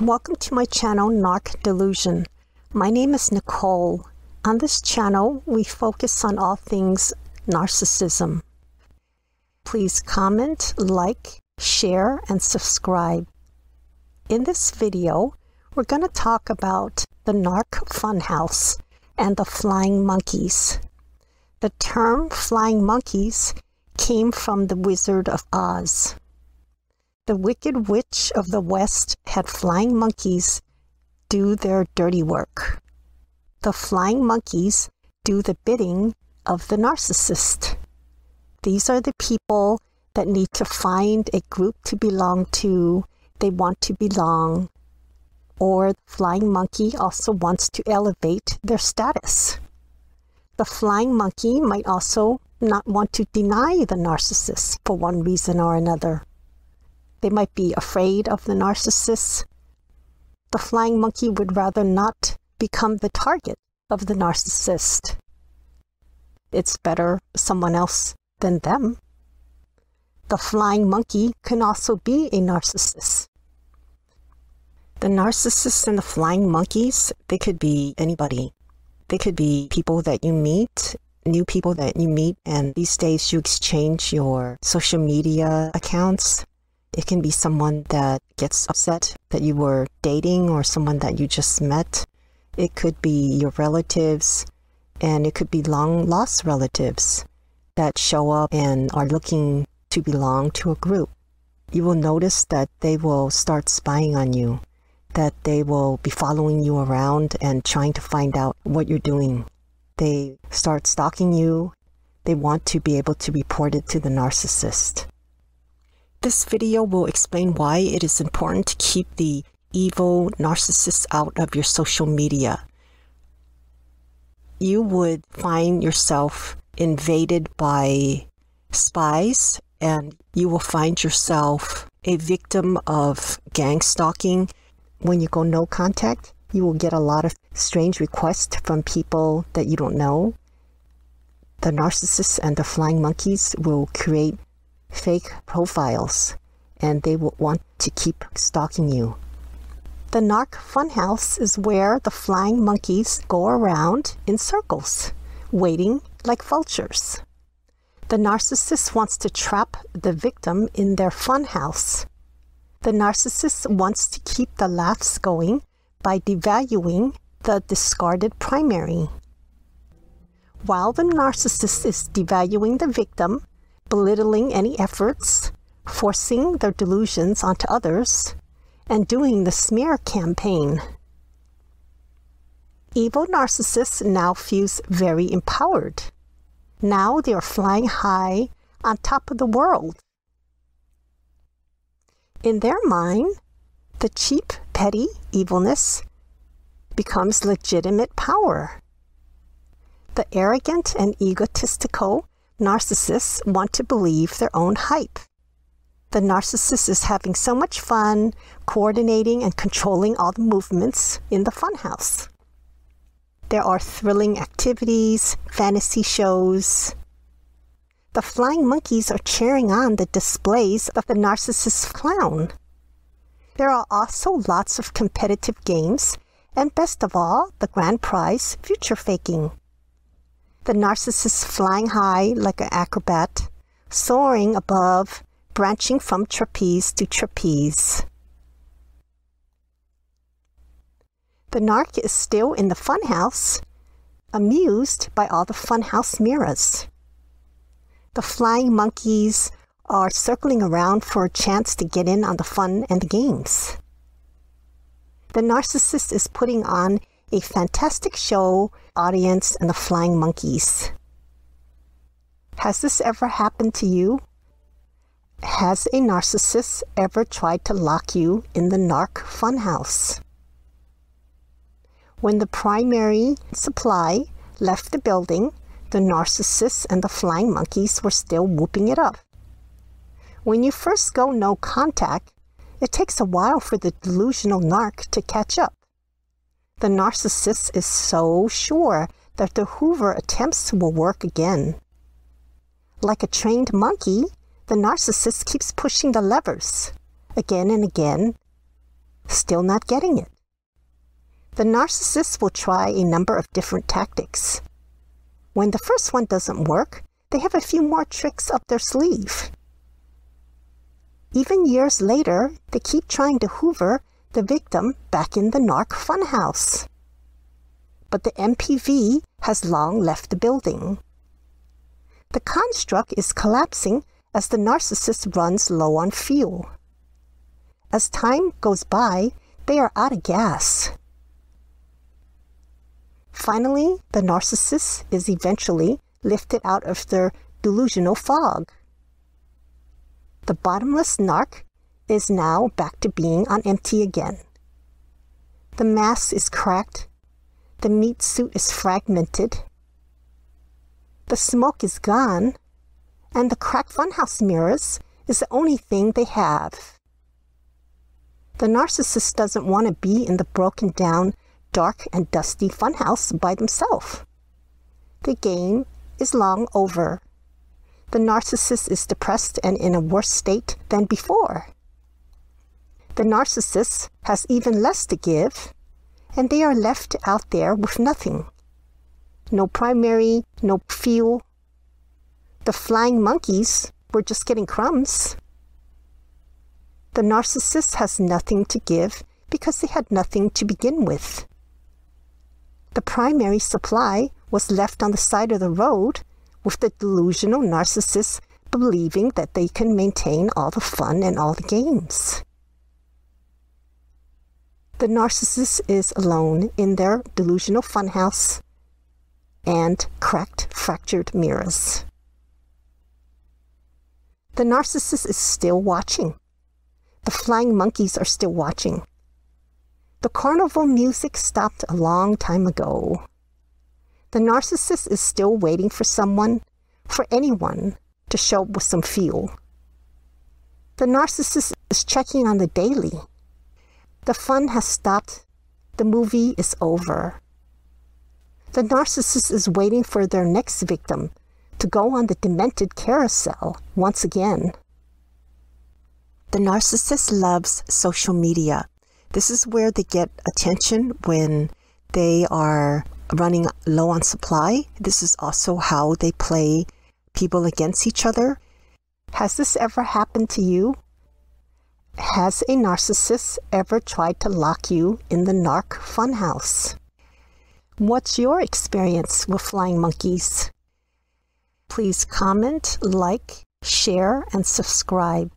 Welcome to my channel, Narc Delusion. My name is Nicole. On this channel, we focus on all things narcissism. Please comment, like, share, and subscribe. In this video, we're going to talk about the Narc Funhouse and the Flying Monkeys. The term flying monkeys came from the Wizard of Oz. The Wicked Witch of the West had flying monkeys do their dirty work. The flying monkeys do the bidding of the narcissist. These are the people that need to find a group to belong to, they want to belong, or the flying monkey also wants to elevate their status. The flying monkey might also not want to deny the narcissist for one reason or another. They might be afraid of the narcissist. The flying monkey would rather not become the target of the narcissist. It's better someone else than them. The flying monkey can also be a narcissist. The narcissists and the flying monkeys, they could be anybody. They could be people that you meet, new people that you meet, and these days you exchange your social media accounts. It can be someone that gets upset that you were dating or someone that you just met. It could be your relatives, and it could be long lost relatives that show up and are looking to belong to a group. You will notice that they will start spying on you that they will be following you around and trying to find out what you're doing. They start stalking you. They want to be able to report it to the narcissist. This video will explain why it is important to keep the evil narcissists out of your social media. You would find yourself invaded by spies and you will find yourself a victim of gang stalking when you go no contact, you will get a lot of strange requests from people that you don't know. The narcissists and the flying monkeys will create fake profiles and they will want to keep stalking you. The Narc Funhouse is where the flying monkeys go around in circles, waiting like vultures. The narcissist wants to trap the victim in their funhouse the narcissist wants to keep the laughs going by devaluing the discarded primary. While the narcissist is devaluing the victim, belittling any efforts, forcing their delusions onto others, and doing the smear campaign. Evil narcissists now feels very empowered. Now they are flying high on top of the world in their mind, the cheap, petty evilness becomes legitimate power. The arrogant and egotistical narcissists want to believe their own hype. The narcissist is having so much fun coordinating and controlling all the movements in the funhouse. There are thrilling activities, fantasy shows, the flying monkeys are cheering on the displays of the narcissist clown. There are also lots of competitive games, and best of all, the grand prize, future faking. The narcissist flying high like an acrobat, soaring above, branching from trapeze to trapeze. The narc is still in the funhouse, amused by all the funhouse mirrors. The flying monkeys are circling around for a chance to get in on the fun and the games. The narcissist is putting on a fantastic show, audience, and the flying monkeys. Has this ever happened to you? Has a narcissist ever tried to lock you in the narc funhouse? When the primary supply left the building, the narcissists and the flying monkeys were still whooping it up. When you first go no contact, it takes a while for the delusional narc to catch up. The narcissist is so sure that the Hoover attempts will work again. Like a trained monkey, the narcissist keeps pushing the levers again and again. still not getting it. The narcissist will try a number of different tactics. When the first one doesn't work, they have a few more tricks up their sleeve. Even years later, they keep trying to hoover the victim back in the narc funhouse. But the MPV has long left the building. The construct is collapsing as the narcissist runs low on fuel. As time goes by, they are out of gas. Finally, the narcissist is eventually lifted out of their delusional fog. The bottomless narc is now back to being on empty again. The mask is cracked, the meat suit is fragmented, the smoke is gone, and the cracked funhouse mirrors is the only thing they have. The narcissist doesn't want to be in the broken down, dark, and dusty funhouse by themselves. The game is long over. The narcissist is depressed and in a worse state than before. The narcissist has even less to give, and they are left out there with nothing. No primary, no fuel. The flying monkeys were just getting crumbs. The narcissist has nothing to give because they had nothing to begin with. The primary supply was left on the side of the road with the delusional narcissist believing that they can maintain all the fun and all the games. The narcissist is alone in their delusional funhouse and cracked, fractured mirrors. The narcissist is still watching. The flying monkeys are still watching. The carnival music stopped a long time ago. The narcissist is still waiting for someone, for anyone, to show up with some fuel. The narcissist is checking on the daily. The fun has stopped. The movie is over. The narcissist is waiting for their next victim to go on the demented carousel once again. The narcissist loves social media. This is where they get attention when they are running low on supply. This is also how they play people against each other. Has this ever happened to you? Has a narcissist ever tried to lock you in the narc funhouse? What's your experience with flying monkeys? Please comment, like, share, and subscribe.